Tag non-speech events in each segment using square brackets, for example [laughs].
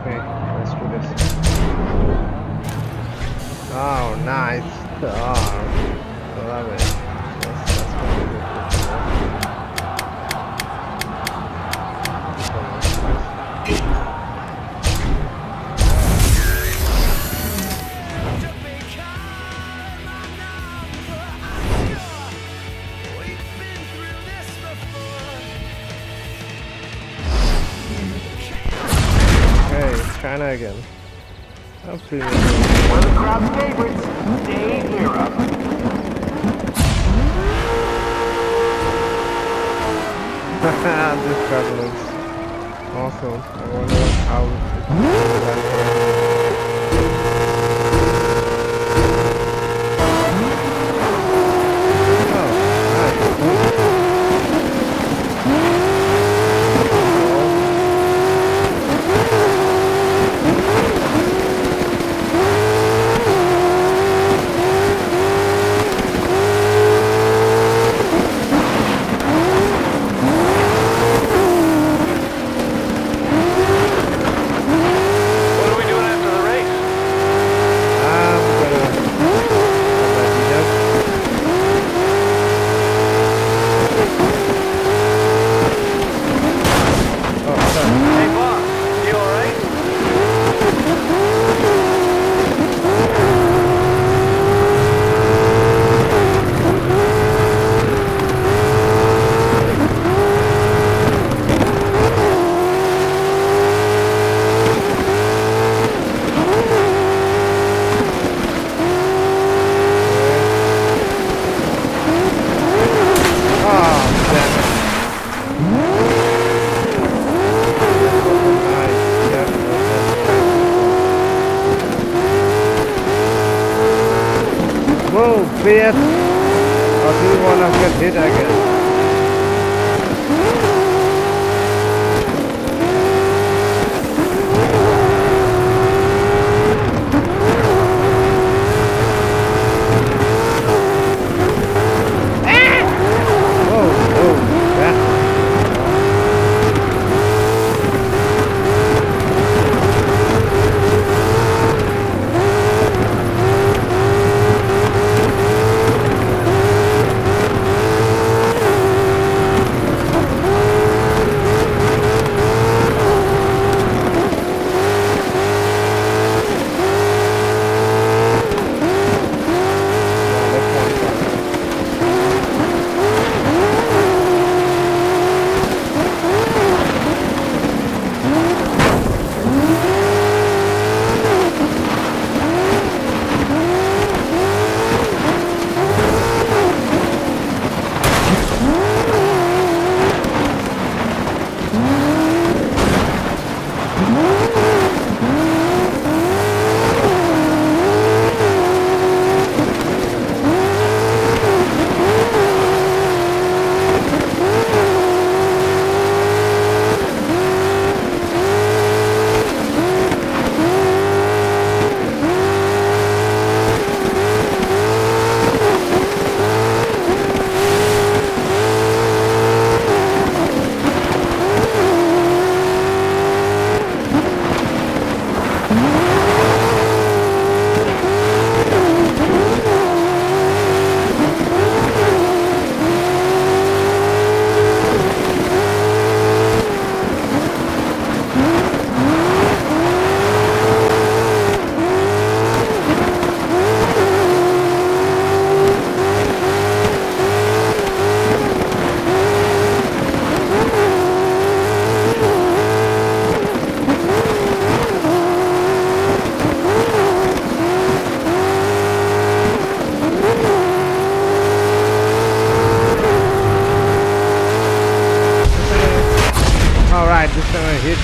Okay, let's do this. Oh, nice. Oh, love it. China again. I'm feeling it. We're the crowd's favorites. Stay [laughs] this card looks awesome. I wonder how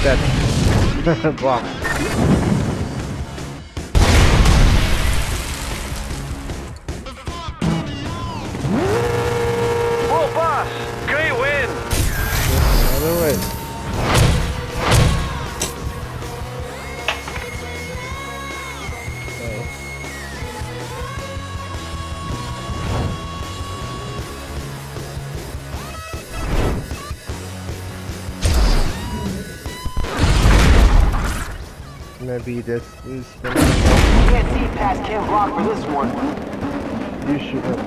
that [laughs] box. Maybe this is the Can't see past Ken Block for this one. you should have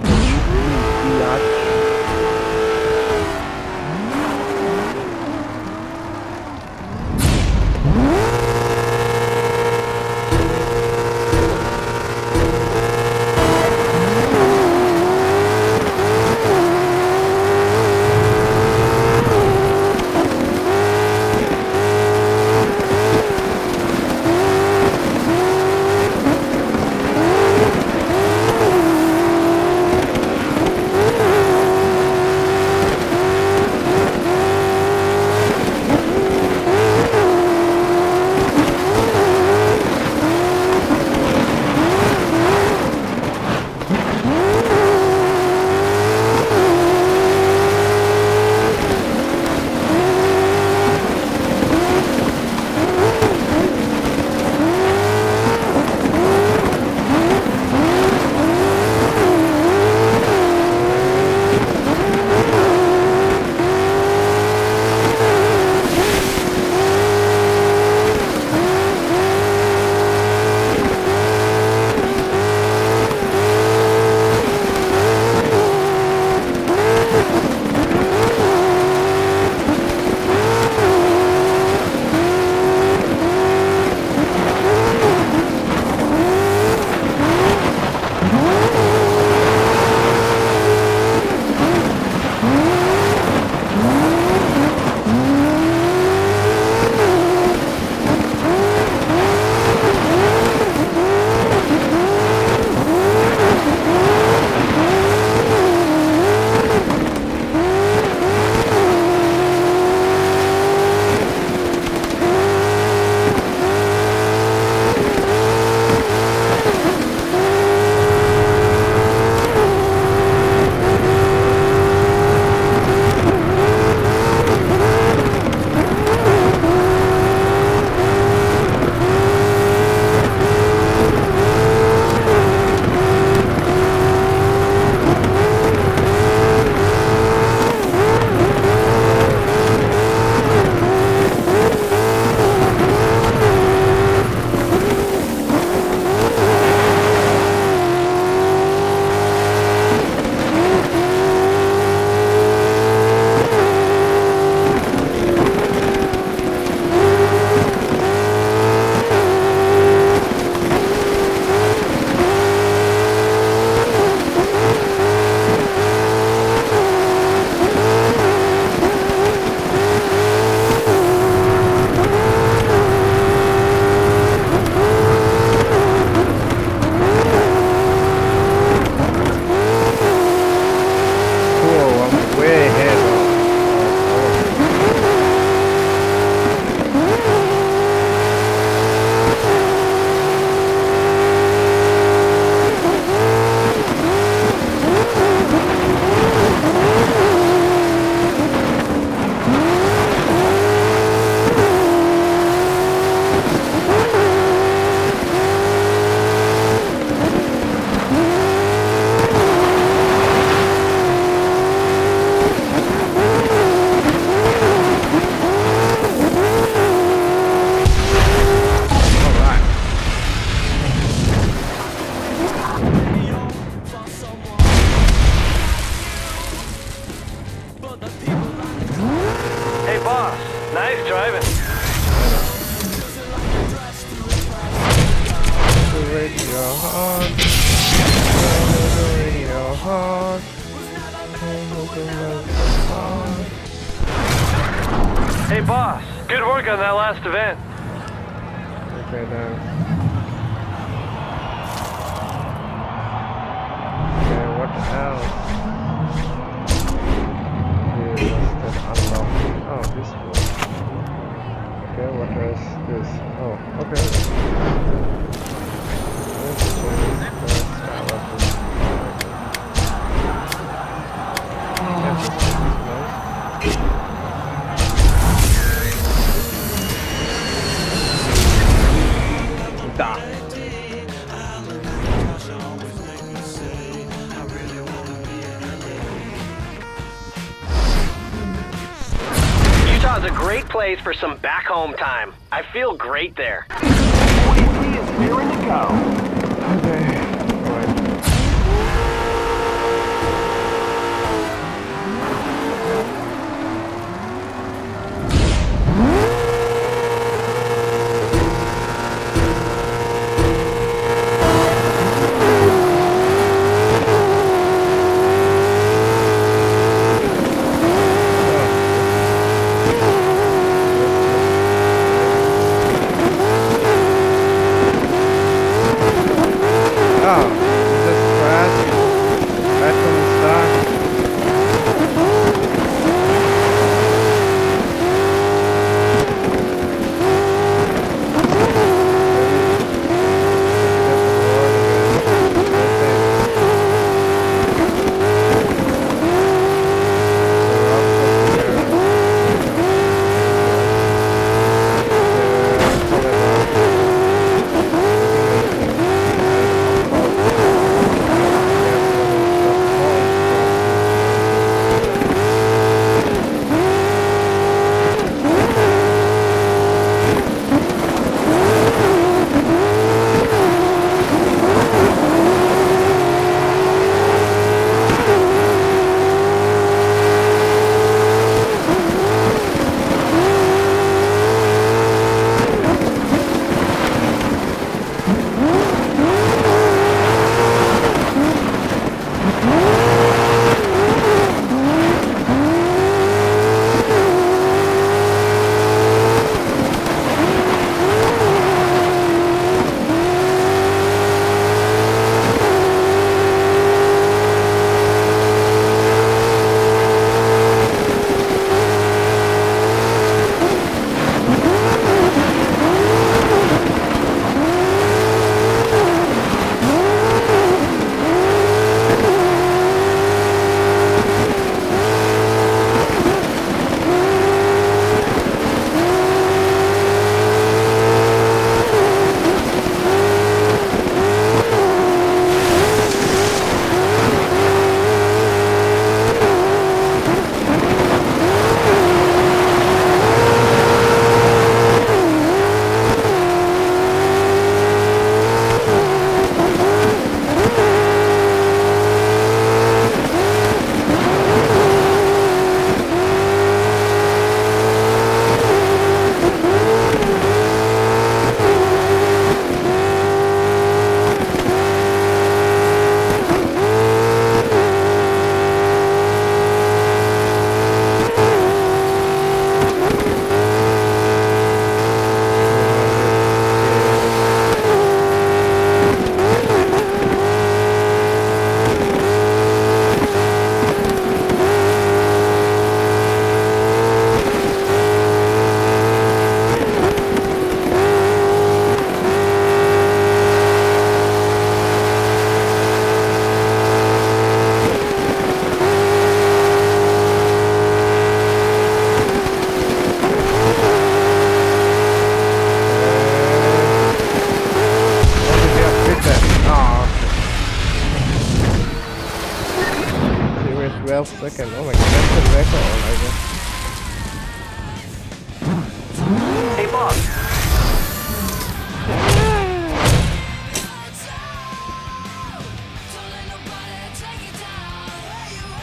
for some back home time. I feel great there. UAV is rearing to go.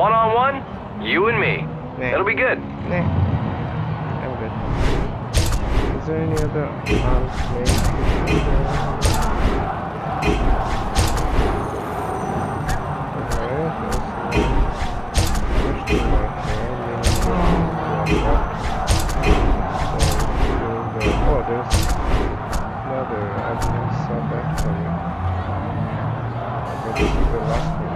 One on one, you and me. Nah. That'll be good. Nah. I'm good. Is there any other arms made? Oh, there's another. I didn't saw that for you. Okay, this is the last one,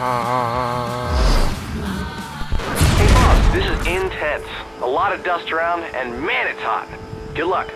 Hey, boss, this is intense. A lot of dust around, and man, it's hot. Good luck.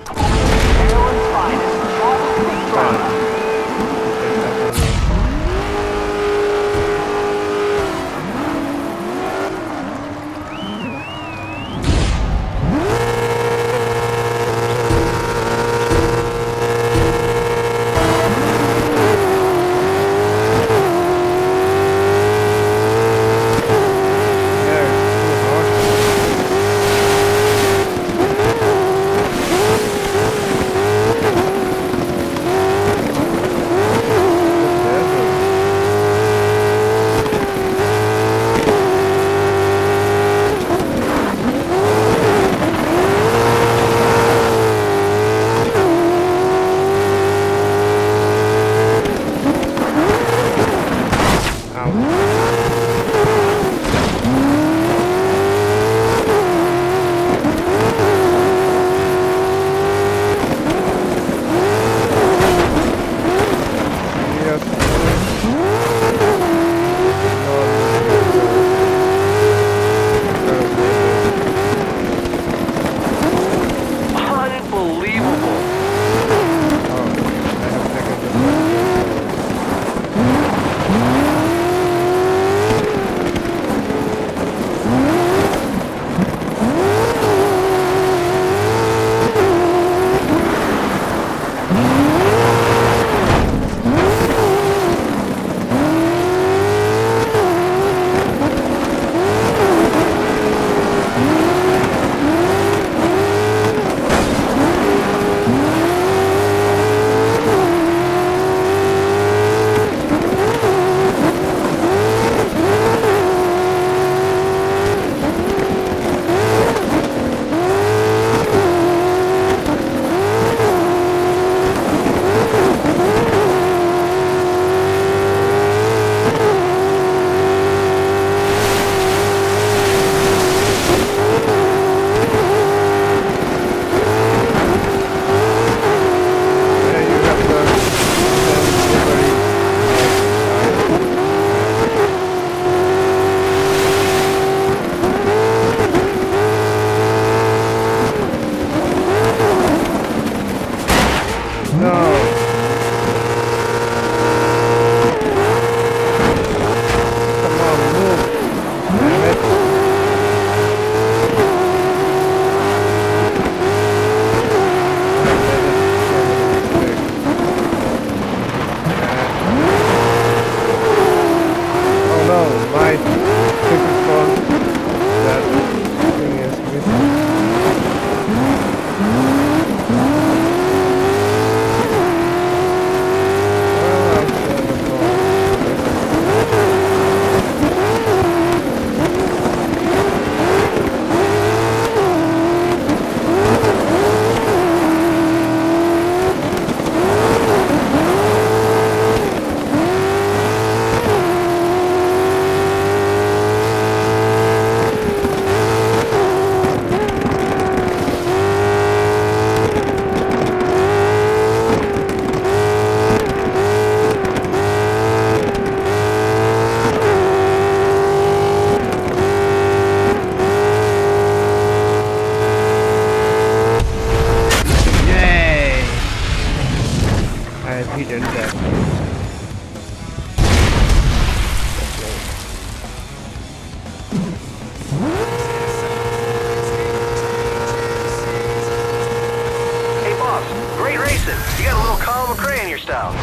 Yourself.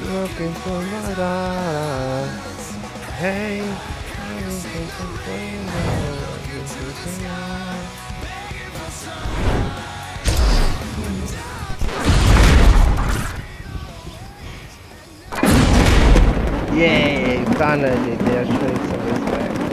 Looking for my daughter. Hey. Yay, finally, they're showing some respect.